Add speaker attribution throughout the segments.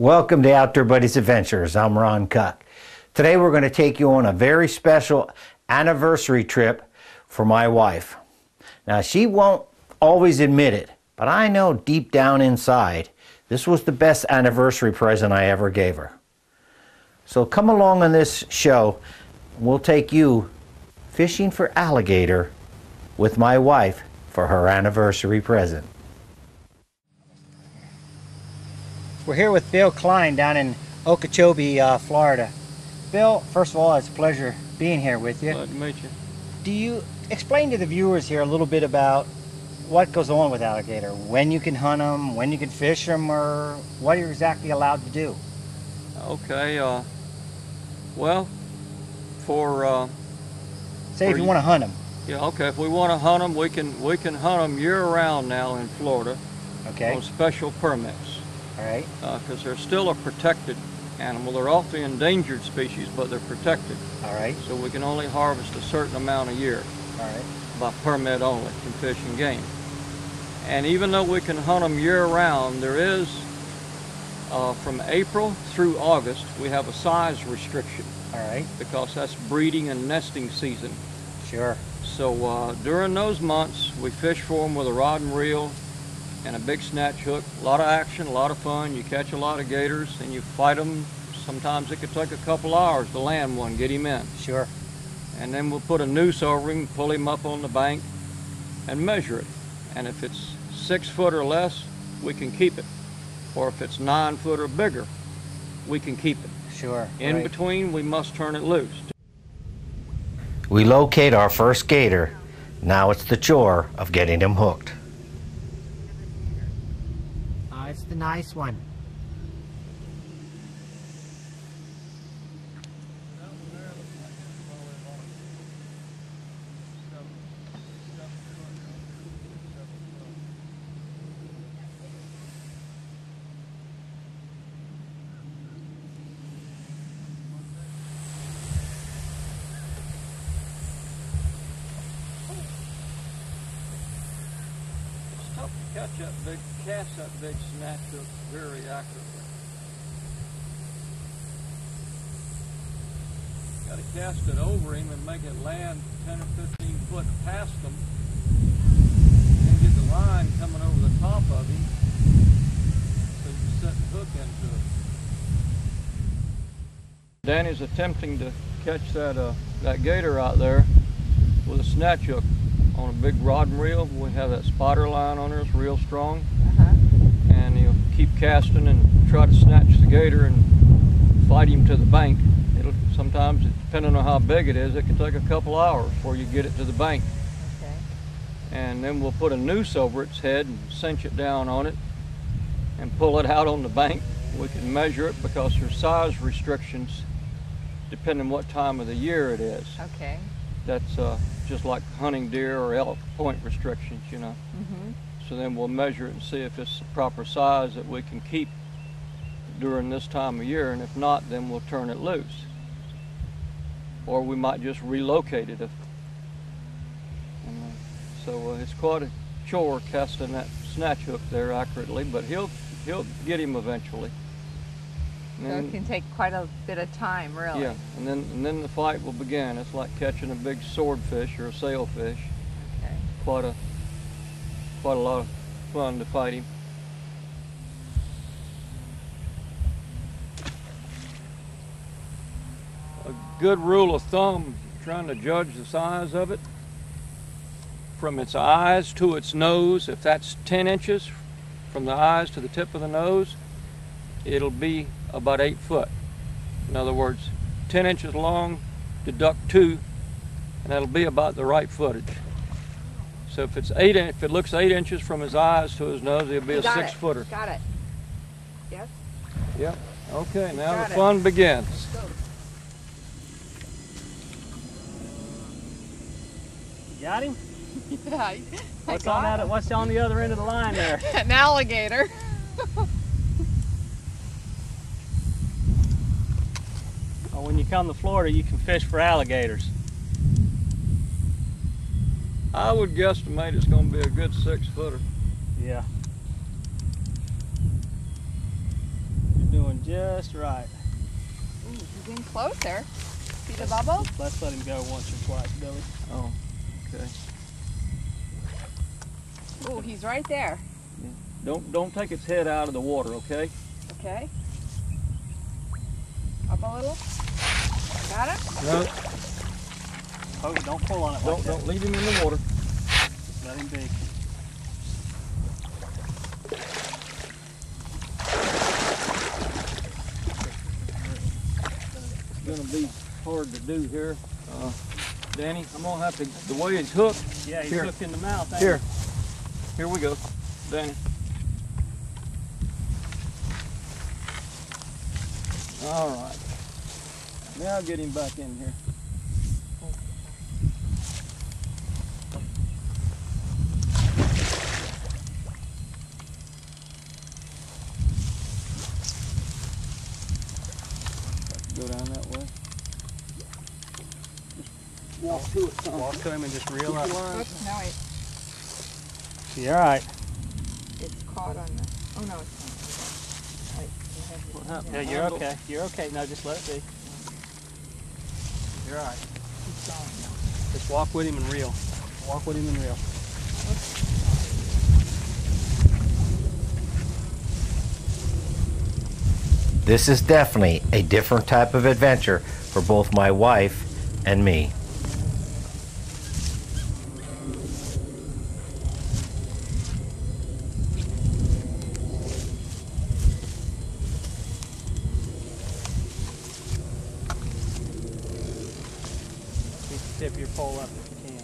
Speaker 1: Welcome to Outdoor Buddies Adventures. I'm Ron Koch. Today we're going to take you on a very special anniversary trip for my wife. Now, she won't always admit it, but I know deep down inside this was the best anniversary present I ever gave her. So come along on this show. We'll take you fishing for alligator with my wife for her anniversary present. We're here with Bill Klein down in Okeechobee, uh, Florida. Bill, first of all, it's a pleasure being here with you.
Speaker 2: Glad to meet you.
Speaker 1: Do you explain to the viewers here a little bit about what goes on with alligator? When you can hunt them, when you can fish them, or what you're exactly allowed to do?
Speaker 2: Okay, uh, well, for, uh,
Speaker 1: Say
Speaker 2: For
Speaker 1: if you
Speaker 2: you-
Speaker 1: want to hunt them,
Speaker 2: yeah, okay, if we want to hunt them, we can, we can hunt them year-round now in Florida
Speaker 1: okay?
Speaker 2: on special permits,
Speaker 1: All right,
Speaker 2: because they're still a protected animal. They're off the endangered species, but they're protected,
Speaker 1: all right,
Speaker 2: so we can only harvest a certain amount a year
Speaker 1: all right.
Speaker 2: by permit only in fish and game. And even though we can hunt them year-round, there is, uh, from April through August, we have a size restriction.
Speaker 1: All right,
Speaker 2: because that's breeding and nesting season.
Speaker 1: sure.
Speaker 2: So uh, during those months, we fish for them with a rod and reel and a big snatch hook. A lot of action, a lot of fun. You catch a lot of gators and you fight them. Sometimes it could take a couple hours to land one, get him in.
Speaker 1: Sure.
Speaker 2: And then we'll put a noose over him, pull him up on the bank, and measure it. And if it's six foot or less, we can keep it. Or if it's nine foot or bigger, we can keep it.
Speaker 1: Sure.
Speaker 2: In
Speaker 1: right.
Speaker 2: between, we must turn it loose.
Speaker 1: We locate our first gator. Now it's the chore of getting him hooked.
Speaker 3: Oh, it's the nice one.
Speaker 2: It's tough to catch that big, cast that big snatch hook very accurately. Got to cast it over him and make it land 10 or 15 foot past him. And get the line coming over the top of him so you set the hook into it. Danny's attempting to catch that uh, that gator out there with a snatch hook on a big rod and reel. We have that spotter line on there, it's real strong.
Speaker 3: Uh-huh.
Speaker 2: And he'll keep casting and try to snatch the gator and fight him to the bank. It'll sometimes, depending on how big it is, it can take a couple hours before you get it to the bank.
Speaker 3: Okay.
Speaker 2: And then we'll put a noose over its head and cinch it down on it and pull it out on the bank. We can measure it because there's size restrictions depending what time of the year it is.
Speaker 3: Okay.
Speaker 2: That's uh, just like hunting deer or elk point restrictions, you know.
Speaker 3: Mm-hmm.
Speaker 2: So then we'll measure it and see if it's the proper size that we can keep during this time of year, and if not, then we'll turn it loose. Or we might just relocate it. If, and, uh, so uh, it's quite a chore casting that snatch hook there accurately, but he'll he'll get him eventually.
Speaker 3: So
Speaker 2: then-
Speaker 3: it can take quite a bit of time, really.
Speaker 2: yeah, and then and then the fight will begin. It's like catching a big swordfish or a sailfish.
Speaker 3: Okay.
Speaker 2: Quite a quite a lot of fun to fight him. A good rule of thumb, trying to judge the size of it, from its eyes to its nose, if that's 10 inches from the eyes to the tip of the nose, it'll be about 8 foot. In other words, 10 inches long, deduct 2, and that'll be about the right footage. So if it's 8 if it looks 8 inches from his eyes to his nose, it'll be a 6
Speaker 3: it.
Speaker 2: footer.
Speaker 3: Got it. Yes.
Speaker 2: Yep. Okay, now
Speaker 3: Got
Speaker 2: the
Speaker 3: it.
Speaker 2: fun begins.
Speaker 4: Got him?
Speaker 3: Yeah. I
Speaker 4: What's
Speaker 3: got
Speaker 4: on that?
Speaker 3: him.
Speaker 4: What's on the other end of the line there?
Speaker 3: An alligator.
Speaker 4: when you come to Florida, you can fish for alligators.
Speaker 2: I would guesstimate it's going to be a good six footer.
Speaker 4: Yeah. You're doing just right.
Speaker 3: Ooh, he's getting closer. See the bubble?
Speaker 4: Let's let him go once or twice, Billy.
Speaker 2: Oh, okay.
Speaker 3: Oh, he's right there.
Speaker 2: Don't don't take its head out of the water, okay?
Speaker 3: Okay. Up a little. Got it?
Speaker 2: No,
Speaker 4: Oh, don't pull on it.
Speaker 2: don't
Speaker 4: like
Speaker 2: don't leave him in the water.
Speaker 4: Let him be.
Speaker 2: It's gonna be hard to do here. Uh, Danny, I'm gonna have to the way it's hooked.
Speaker 4: Yeah, he's
Speaker 2: Here.
Speaker 4: hooked in the mouth.
Speaker 2: Here. Here we go. Danny. All right. Now get him back in here. Go down that way. Walk to it,
Speaker 4: he? Walk to him and just reel up.
Speaker 3: Oops, no, wait.
Speaker 4: You're all right.
Speaker 3: It's caught on the. Oh, no, it's not. Wait, you have
Speaker 2: What
Speaker 3: it.
Speaker 2: happened?
Speaker 4: Yeah, you're okay. You're okay. No, just let it be. You're all right.
Speaker 3: Keep going.
Speaker 4: Just walk with him and reel. Walk with him and reel.
Speaker 1: This is definitely a different type of adventure for both my wife and me.
Speaker 4: Keep the tip your pole up if you can.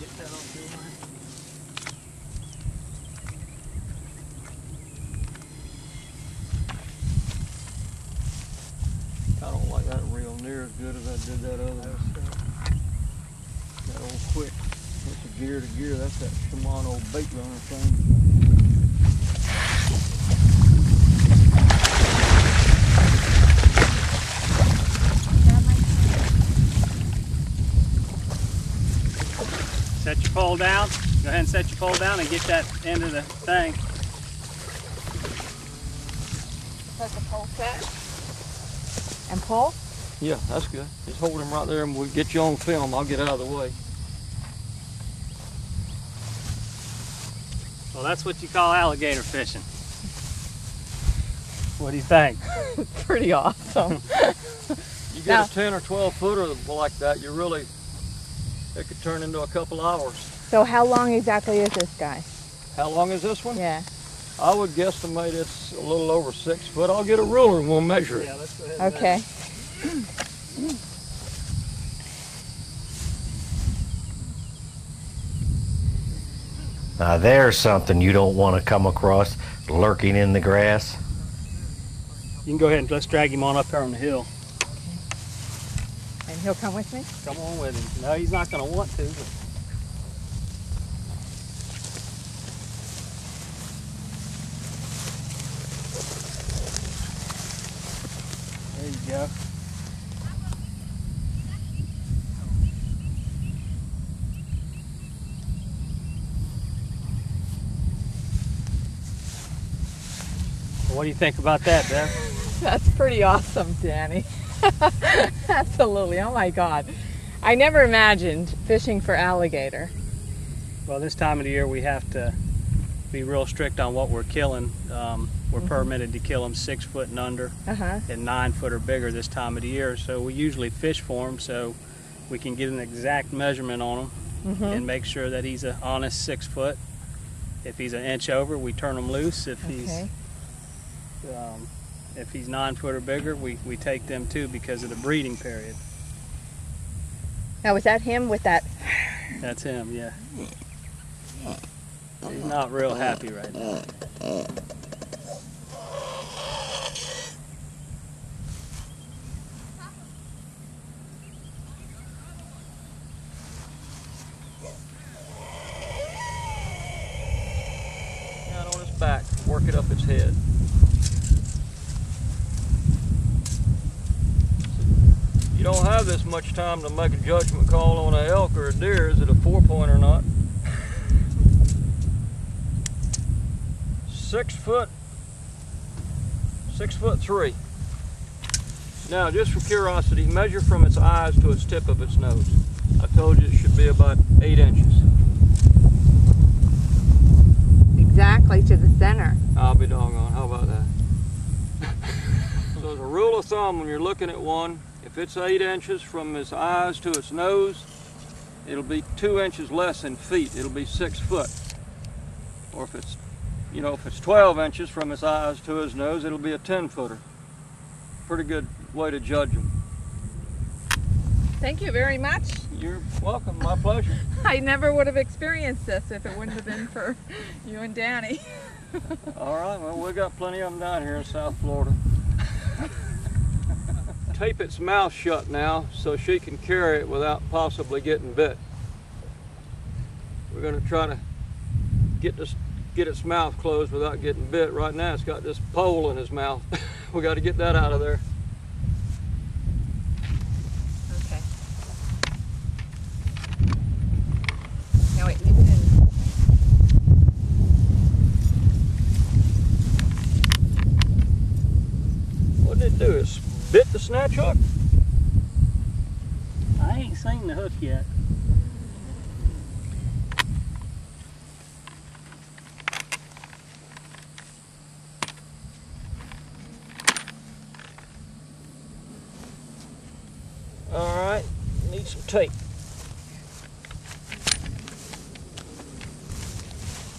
Speaker 4: Get that on through line.
Speaker 2: I don't like that reel near as good as I did that other. That old quick, what's a gear to gear? That's that Shimano bait runner thing.
Speaker 4: Set your pole down. Go ahead and set your pole down and get that end of the thing.
Speaker 3: Put the pole set. And pull?
Speaker 2: Yeah, that's good. Just hold him right there and we'll get you on film. I'll get out of the way.
Speaker 4: Well, that's what you call alligator fishing. What do you think?
Speaker 3: Pretty awesome.
Speaker 2: You get
Speaker 3: Now-
Speaker 2: a 10 or 12 footer like that, you really, it could turn into a couple hours.
Speaker 3: so how long exactly is this guy?
Speaker 2: How long is this one?
Speaker 3: Yeah.
Speaker 2: I would guesstimate it's a little over six foot. I'll get a ruler and we'll measure it.
Speaker 4: Yeah, let's go ahead. and
Speaker 3: Okay.
Speaker 1: Now there's something you don't want to come across lurking in the grass.
Speaker 4: You can go ahead and let's drag him on up here on the hill.
Speaker 3: And he'll come with me?
Speaker 4: Come on with him. No, he's not going to want to. But... There you go. What do you think about that, Deb?
Speaker 3: That's pretty awesome, Danny. Absolutely. Oh my God. I never imagined fishing for alligator.
Speaker 4: Well, this time of the year we have to be real strict on what we're killing. Um, we're permitted to kill them six foot and under
Speaker 3: Uh huh.
Speaker 4: and nine foot or bigger this time of the year. So we usually fish for them so we can get an exact measurement on him
Speaker 3: Mm-hmm.
Speaker 4: and make sure that he's an honest six foot. If he's an inch over, we turn him loose. If he's
Speaker 3: Okay.
Speaker 4: Um, if he's nine foot or bigger, we, we take them too because of the breeding period.
Speaker 3: Now, was that him with that?
Speaker 4: That's him, yeah. He's not real happy right now.
Speaker 2: Down on his back, work it up its head. Have this much time to make a judgment call on an elk or a deer. Is it a four point or not? Six foot, six foot three. Now, just for curiosity, measure from its eyes to its tip of its nose. I told you it should be about eight inches.
Speaker 3: Exactly to the center.
Speaker 2: I'll be doggone. How about that? so as a rule of thumb, when you're looking at one, if it's eight inches from its eyes to its nose, it'll be two inches less in feet. It'll be six foot. Or if it's, you know, if it's 12 inches from its eyes to his nose, it'll be a 10 footer. Pretty good way to judge them.
Speaker 3: Thank you very much.
Speaker 2: You're welcome. My pleasure.
Speaker 3: I never would have experienced this if it wouldn't have been for you and Danny.
Speaker 2: All right. Well, we've got plenty of them down here in South Florida. Tape its mouth shut now so she can carry it without possibly getting bit. We're going to try to get this get its mouth closed without getting bit. Right now, it's got this pole in his mouth. we got to get that out of there.
Speaker 3: Okay. Now wait, leave it in.
Speaker 2: What did it do? It bit the snatch hook?
Speaker 4: I ain't seen the hook yet.
Speaker 2: All right. Need some tape.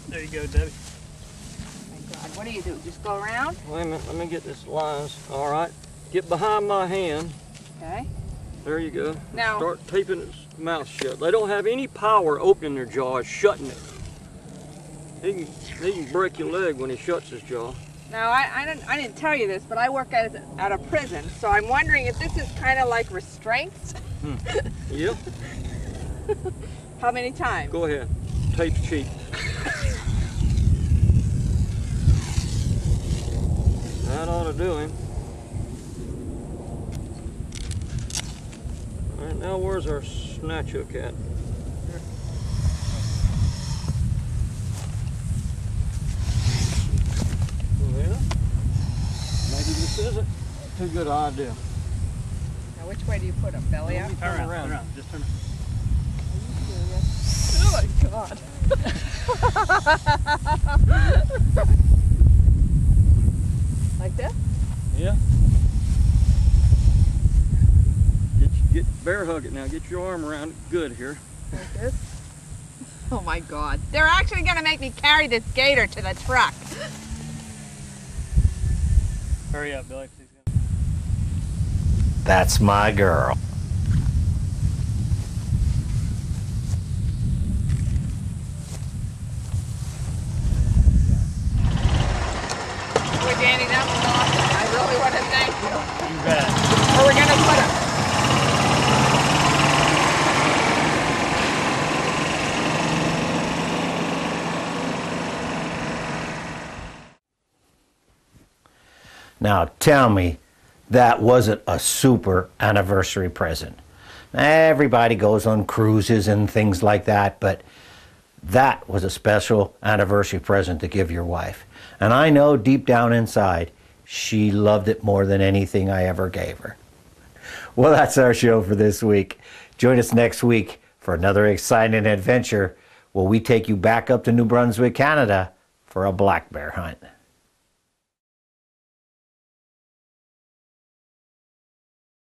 Speaker 4: There you go, Debbie.
Speaker 3: My God, what do you do? Just go around?
Speaker 2: Wait a minute. Let me get this lines. All right. Get behind my hand.
Speaker 3: Okay.
Speaker 2: There you go.
Speaker 3: Now,
Speaker 2: Start taping its mouth shut. They don't have any power opening their jaws, shutting it. He can, he can break your leg when he shuts his jaw.
Speaker 3: now I, I didn't I didn't tell you this, but I work at at a prison, so I'm wondering if this is kind of like restraints. Hmm.
Speaker 2: Yep.
Speaker 3: How many times?
Speaker 2: Go ahead. Tape's cheap. That ought to do him. All right, now where's our snatch hook at? Well, maybe this isn't too good an idea.
Speaker 3: Now, which way do you put them? Belly up?
Speaker 2: Turn
Speaker 4: Turn around,
Speaker 2: around.
Speaker 4: turn around. Just turn.
Speaker 3: Oh my God. like this?
Speaker 2: Yeah. Get get bear hug it now. Get your arm around it. Good here.
Speaker 3: Like this? Oh my God. They're actually going to make me carry this gator to the truck.
Speaker 4: Hurry up, Billy.
Speaker 1: That's my girl.
Speaker 3: Boy, Danny, that was awesome. I really want to thank you.
Speaker 4: You bet.
Speaker 3: Where are we going to put them?
Speaker 1: Now tell me that wasn't a super anniversary present. Everybody goes on cruises and things like that, but that was a special anniversary present to give your wife. And I know deep down inside, she loved it more than anything I ever gave her. Well, that's our show for this week. Join us next week for another exciting adventure where we take you back up to New Brunswick, Canada for a black bear hunt.